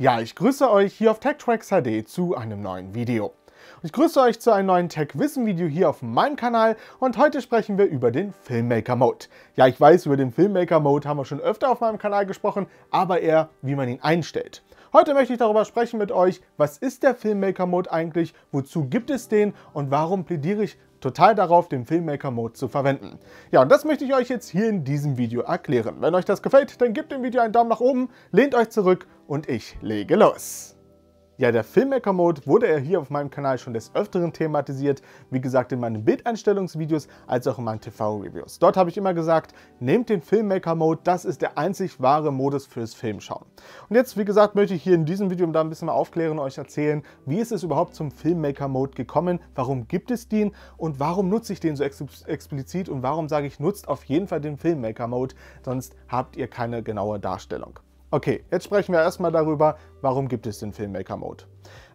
Ja, ich grüße euch hier auf TechTracks HD zu einem neuen Video. Ich grüße euch zu einem neuen Tech-Wissen-Video hier auf meinem Kanal und heute sprechen wir über den Filmmaker-Mode. Ja, ich weiß, über den Filmmaker-Mode haben wir schon öfter auf meinem Kanal gesprochen, aber eher, wie man ihn einstellt. Heute möchte ich darüber sprechen mit euch, was ist der Filmmaker-Mode eigentlich, wozu gibt es den und warum plädiere ich total darauf, den Filmmaker-Mode zu verwenden. Ja, und das möchte ich euch jetzt hier in diesem Video erklären. Wenn euch das gefällt, dann gebt dem Video einen Daumen nach oben, lehnt euch zurück und ich lege los. Ja, der Filmmaker-Mode wurde ja hier auf meinem Kanal schon des Öfteren thematisiert. Wie gesagt, in meinen Bildeinstellungsvideos als auch in meinen TV-Reviews. Dort habe ich immer gesagt, nehmt den Filmmaker-Mode, das ist der einzig wahre Modus fürs Filmschauen. Und jetzt, wie gesagt, möchte ich hier in diesem Video da ein bisschen mal aufklären und euch erzählen, wie ist es überhaupt zum Filmmaker-Mode gekommen, warum gibt es den und warum nutze ich den so ex explizit und warum sage ich, nutzt auf jeden Fall den Filmmaker-Mode, sonst habt ihr keine genaue Darstellung. Okay, jetzt sprechen wir erstmal darüber, warum gibt es den Filmmaker-Mode.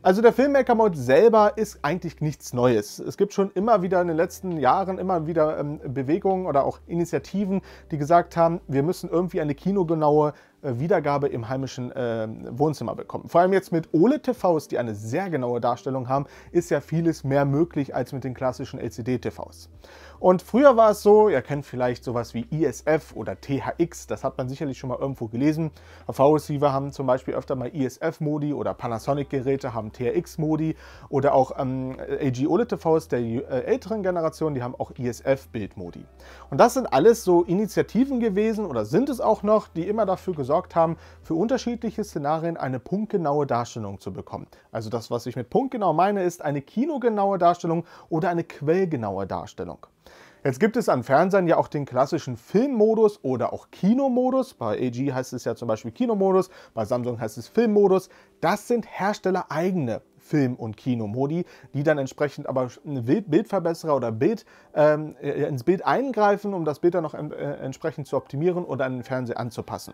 Also der Filmmaker-Mode selber ist eigentlich nichts Neues. Es gibt schon immer wieder in den letzten Jahren immer wieder ähm, Bewegungen oder auch Initiativen, die gesagt haben, wir müssen irgendwie eine kinogenaue äh, Wiedergabe im heimischen äh, Wohnzimmer bekommen. Vor allem jetzt mit OLED-TVs, die eine sehr genaue Darstellung haben, ist ja vieles mehr möglich als mit den klassischen LCD-TVs. Und früher war es so, ihr kennt vielleicht sowas wie ISF oder THX, das hat man sicherlich schon mal irgendwo gelesen. AV-Receiver haben zum Beispiel öfter mal ISF-Modi oder Panasonic-Geräte haben THX-Modi oder auch ähm, LG OLED-TVs der äh, älteren Generation, die haben auch ISF-Bildmodi. Und das sind alles so Initiativen gewesen oder sind es auch noch, die immer dafür gesorgt haben, für unterschiedliche Szenarien eine punktgenaue Darstellung zu bekommen. Also das, was ich mit punktgenau meine, ist eine kinogenaue Darstellung oder eine quellgenaue Darstellung. Jetzt gibt es an Fernsehern ja auch den klassischen Filmmodus oder auch Kinomodus. Bei AG heißt es ja zum Beispiel Kinomodus, bei Samsung heißt es Filmmodus. Das sind herstellereigene Film- und Kinomodi, die dann entsprechend aber Bildverbesserer oder Bild, ähm, äh, ins Bild eingreifen, um das Bild dann noch äh, entsprechend zu optimieren oder an den Fernseher anzupassen.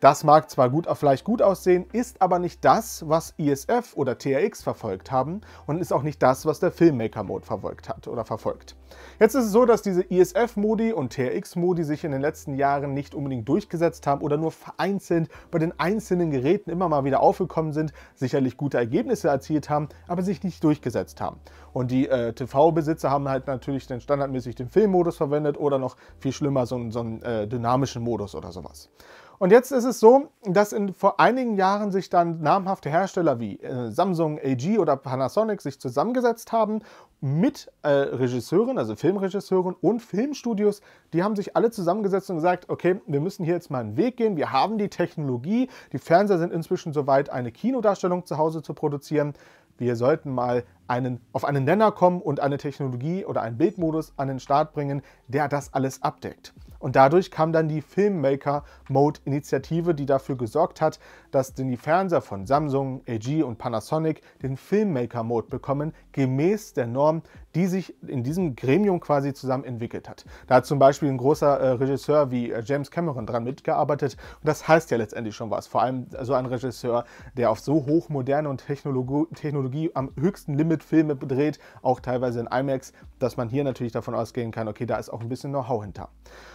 Das mag zwar gut, vielleicht gut aussehen, ist aber nicht das, was ISF oder TRX verfolgt haben und ist auch nicht das, was der Filmmaker-Mode verfolgt hat oder verfolgt. Jetzt ist es so, dass diese ISF-Modi und TRX-Modi sich in den letzten Jahren nicht unbedingt durchgesetzt haben oder nur vereinzelt bei den einzelnen Geräten immer mal wieder aufgekommen sind, sicherlich gute Ergebnisse erzielt haben, aber sich nicht durchgesetzt haben. Und die äh, TV-Besitzer haben halt natürlich den standardmäßig den Filmmodus verwendet oder noch viel schlimmer so, so einen äh, dynamischen Modus oder sowas. Und jetzt ist es so, dass in, vor einigen Jahren sich dann namhafte Hersteller wie äh, Samsung, LG oder Panasonic sich zusammengesetzt haben mit äh, Regisseuren, also Filmregisseuren und Filmstudios. Die haben sich alle zusammengesetzt und gesagt, okay, wir müssen hier jetzt mal einen Weg gehen. Wir haben die Technologie. Die Fernseher sind inzwischen soweit, eine Kinodarstellung zu Hause zu produzieren. Wir sollten mal einen, auf einen Nenner kommen und eine Technologie oder einen Bildmodus an den Start bringen, der das alles abdeckt. Und dadurch kam dann die Filmmaker-Mode-Initiative, die dafür gesorgt hat, dass die Fernseher von Samsung, LG und Panasonic den Filmmaker-Mode bekommen, gemäß der Norm, die sich in diesem Gremium quasi zusammen entwickelt hat. Da hat zum Beispiel ein großer äh, Regisseur wie äh, James Cameron dran mitgearbeitet. Und das heißt ja letztendlich schon was. Vor allem so ein Regisseur, der auf so hochmoderne und Technologie, Technologie am höchsten Limit Filme dreht, auch teilweise in IMAX, dass man hier natürlich davon ausgehen kann, okay, da ist auch ein bisschen Know-how hinter.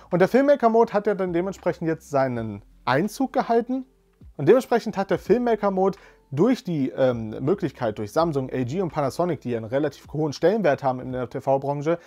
Und der Filmmaker-Mode hat ja dann dementsprechend jetzt seinen Einzug gehalten. Und dementsprechend hat der Filmmaker-Mode durch die ähm, Möglichkeit, durch Samsung, LG und Panasonic, die einen relativ hohen Stellenwert haben in der TV-Branche,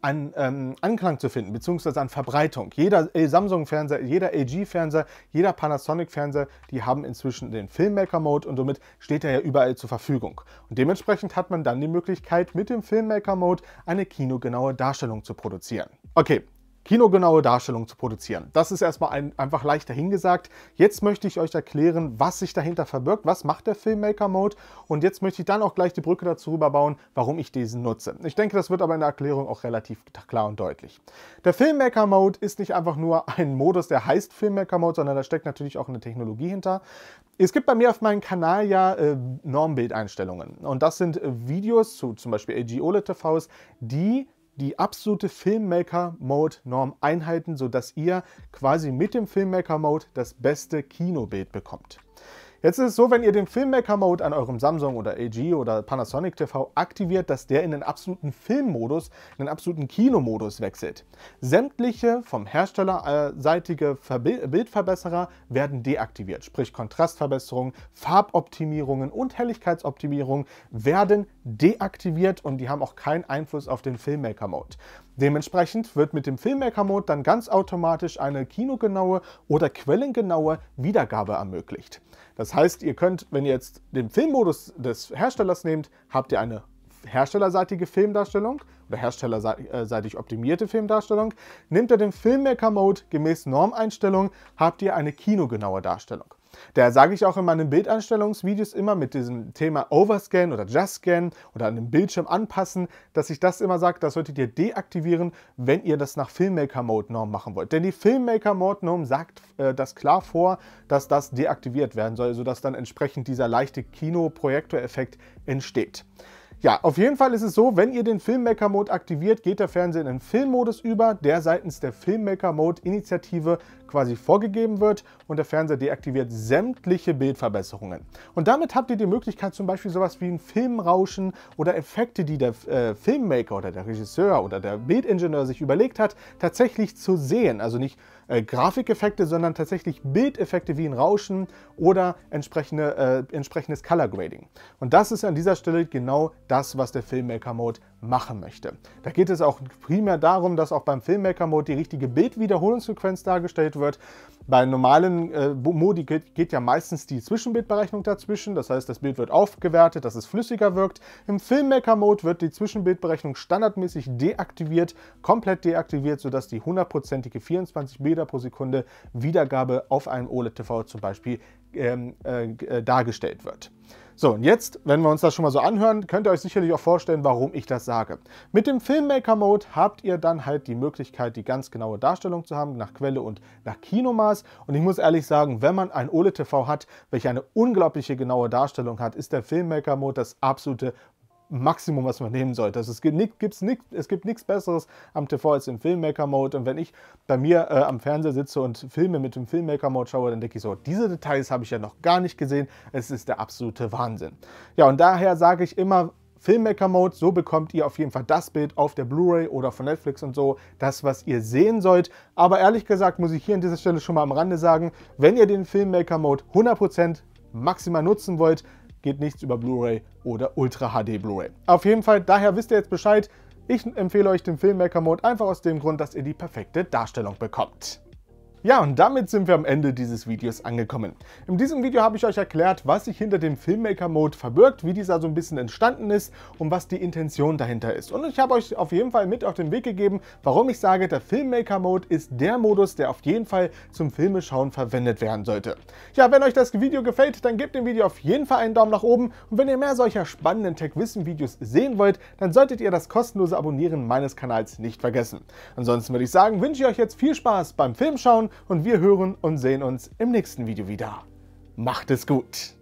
an ähm, Anklang zu finden, beziehungsweise an Verbreitung. Jeder Samsung-Fernseher, jeder LG-Fernseher, jeder Panasonic-Fernseher, die haben inzwischen den Filmmaker-Mode und somit steht er ja überall zur Verfügung. Und dementsprechend hat man dann die Möglichkeit, mit dem Filmmaker-Mode eine kinogenaue Darstellung zu produzieren. Okay, kinogenaue Darstellung zu produzieren. Das ist erstmal ein, einfach leicht dahingesagt. Jetzt möchte ich euch erklären, was sich dahinter verbirgt, was macht der Filmmaker Mode und jetzt möchte ich dann auch gleich die Brücke dazu rüberbauen, warum ich diesen nutze. Ich denke, das wird aber in der Erklärung auch relativ klar und deutlich. Der Filmmaker Mode ist nicht einfach nur ein Modus, der heißt Filmmaker Mode, sondern da steckt natürlich auch eine Technologie hinter. Es gibt bei mir auf meinem Kanal ja äh, Normbildeinstellungen und das sind äh, Videos zu zum Beispiel LG OLED TVs, die die absolute Filmmaker-Mode-Norm einhalten, sodass ihr quasi mit dem Filmmaker-Mode das beste Kinobild bekommt. Jetzt ist es so, wenn ihr den Filmmaker Mode an eurem Samsung oder LG oder Panasonic TV aktiviert, dass der in den absoluten Filmmodus, in den absoluten Kinomodus wechselt. Sämtliche vom herstellerseitige Bildverbesserer werden deaktiviert, sprich Kontrastverbesserung, Farboptimierungen und Helligkeitsoptimierung werden deaktiviert und die haben auch keinen Einfluss auf den Filmmaker Mode. Dementsprechend wird mit dem Filmmaker Mode dann ganz automatisch eine kinogenaue oder quellengenaue Wiedergabe ermöglicht. Das heißt, ihr könnt, wenn ihr jetzt den Filmmodus des Herstellers nehmt, habt ihr eine herstellerseitige Filmdarstellung oder herstellerseitig optimierte Filmdarstellung. Nehmt ihr den Filmmaker Mode gemäß Normeinstellung, habt ihr eine kinogenaue Darstellung. Da sage ich auch in meinen Bildeinstellungsvideos immer mit diesem Thema Overscan oder Just Scan oder an dem Bildschirm anpassen, dass ich das immer sage, das solltet ihr deaktivieren, wenn ihr das nach Filmmaker Mode Norm machen wollt. Denn die Filmmaker Mode Norm sagt äh, das klar vor, dass das deaktiviert werden soll, sodass dann entsprechend dieser leichte Kino-Projektoreffekt entsteht. Ja, auf jeden Fall ist es so, wenn ihr den Filmmaker-Mode aktiviert, geht der Fernseher in den Filmmodus über, der seitens der Filmmaker-Mode-Initiative quasi vorgegeben wird und der Fernseher deaktiviert sämtliche Bildverbesserungen. Und damit habt ihr die Möglichkeit, zum Beispiel sowas wie ein Filmrauschen oder Effekte, die der äh, Filmmaker oder der Regisseur oder der Bildingenieur sich überlegt hat, tatsächlich zu sehen. Also nicht äh, Grafikeffekte, sondern tatsächlich Bildeffekte wie ein Rauschen oder entsprechende, äh, entsprechendes Color Grading. Und das ist an dieser Stelle genau das, was der Filmmaker Mode machen möchte. Da geht es auch primär darum, dass auch beim Filmmaker Mode die richtige Bildwiederholungsfrequenz dargestellt wird. Bei normalen äh, Modi geht, geht, ja meistens die Zwischenbildberechnung dazwischen, das heißt, das Bild wird aufgewertet, dass es flüssiger wirkt. Im Filmmaker Mode wird die Zwischenbildberechnung standardmäßig deaktiviert, komplett deaktiviert, sodass die hundertprozentige 24 Bilder pro Sekunde Wiedergabe auf einem OLED-TV zum Beispiel ähm, äh, dargestellt wird. So, und jetzt, wenn wir uns das schon mal so anhören, könnt ihr euch sicherlich auch vorstellen, warum ich das sage. Mit dem Filmmaker Mode habt ihr dann halt die Möglichkeit, die ganz genaue Darstellung zu haben, nach Quelle und nach Kinomaß. Und ich muss ehrlich sagen, wenn man ein OLED-TV hat, welcher eine unglaubliche genaue Darstellung hat, ist der Filmmaker Mode das absolute Maximum, was man nehmen sollte. Also es, gibt nicht, gibt's nicht, es gibt nichts Besseres am TV als im Filmmaker-Mode. Und wenn ich bei mir äh, am Fernseher sitze und Filme mit dem Filmmaker-Mode schaue, dann denke ich so, diese Details habe ich ja noch gar nicht gesehen. Es ist der absolute Wahnsinn. Ja, und daher sage ich immer, Filmmaker Mode, so bekommt ihr auf jeden Fall das Bild auf der Blu-ray oder von Netflix und so, das, was ihr sehen sollt. Aber ehrlich gesagt muss ich hier an dieser Stelle schon mal am Rande sagen, wenn ihr den Filmmaker Mode 100% maximal nutzen wollt, geht nichts über Blu-ray oder Ultra HD Blu-ray. Auf jeden Fall, daher wisst ihr jetzt Bescheid. Ich empfehle euch den Filmmaker Mode einfach aus dem Grund, dass ihr die perfekte Darstellung bekommt. Ja, und damit sind wir am Ende dieses Videos angekommen. In diesem Video habe ich euch erklärt, was sich hinter dem Filmmaker-Mode verbirgt, wie dieser so ein bisschen entstanden ist und was die Intention dahinter ist. Und ich habe euch auf jeden Fall mit auf den Weg gegeben, warum ich sage, der Filmmaker-Mode ist der Modus, der auf jeden Fall zum Filmeschauen verwendet werden sollte. Ja, wenn euch das Video gefällt, dann gebt dem Video auf jeden Fall einen Daumen nach oben und wenn ihr mehr solcher spannenden Tech-Wissen-Videos sehen wollt, dann solltet ihr das kostenlose Abonnieren meines Kanals nicht vergessen. Ansonsten würde ich sagen, wünsche ich euch jetzt viel Spaß beim Filmschauen und wir hören und sehen uns im nächsten Video wieder. Macht es gut!